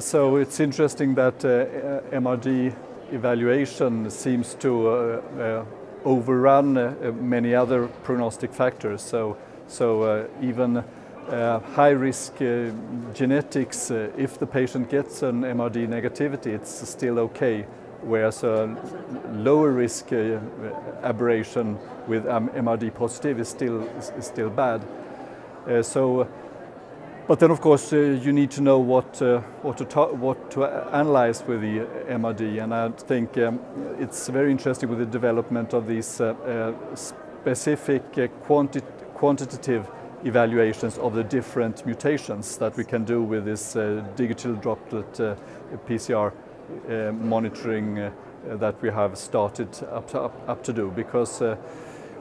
So it's interesting that uh, MRD evaluation seems to uh, uh, overrun uh, many other prognostic factors. So, so uh, even uh, high risk uh, genetics, uh, if the patient gets an MRD negativity, it's still okay. Whereas a lower risk uh, aberration with um, MRD positive is still, is still bad. Uh, so, but then of course uh, you need to know what, uh, what, to what to analyze with the MRD and I think um, it's very interesting with the development of these uh, specific quanti quantitative evaluations of the different mutations that we can do with this uh, digital droplet uh, PCR uh, monitoring uh, that we have started up to, up, up to do. Because uh,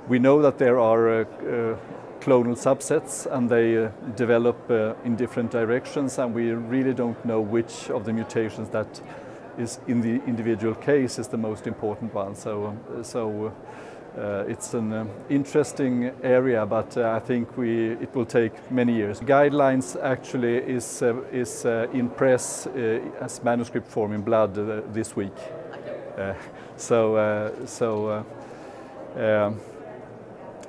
we know that there are uh, uh clonal subsets and they uh, develop uh, in different directions and we really don't know which of the mutations that is in the individual case is the most important one. So, um, so uh, it's an uh, interesting area, but uh, I think we, it will take many years. Guidelines actually is, is in press as manuscript form in Blood this week. so so um,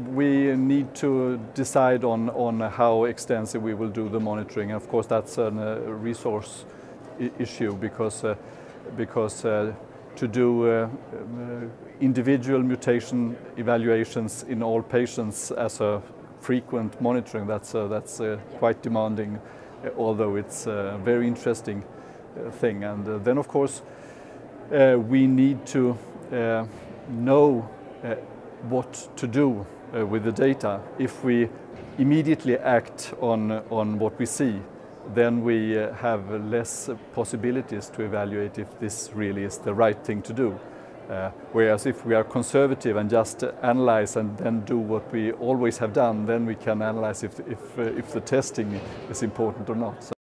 we need to decide on, on how extensive we will do the monitoring. Of course, that's a resource issue because, uh, because uh, to do uh, uh, individual mutation evaluations in all patients as a frequent monitoring. That's, uh, that's quite demanding, although it's a very interesting thing. And then, of course, we need to know what to do with the data if we immediately act on, on what we see then we uh, have less possibilities to evaluate if this really is the right thing to do. Uh, whereas if we are conservative and just analyze and then do what we always have done, then we can analyze if, if, uh, if the testing is important or not. So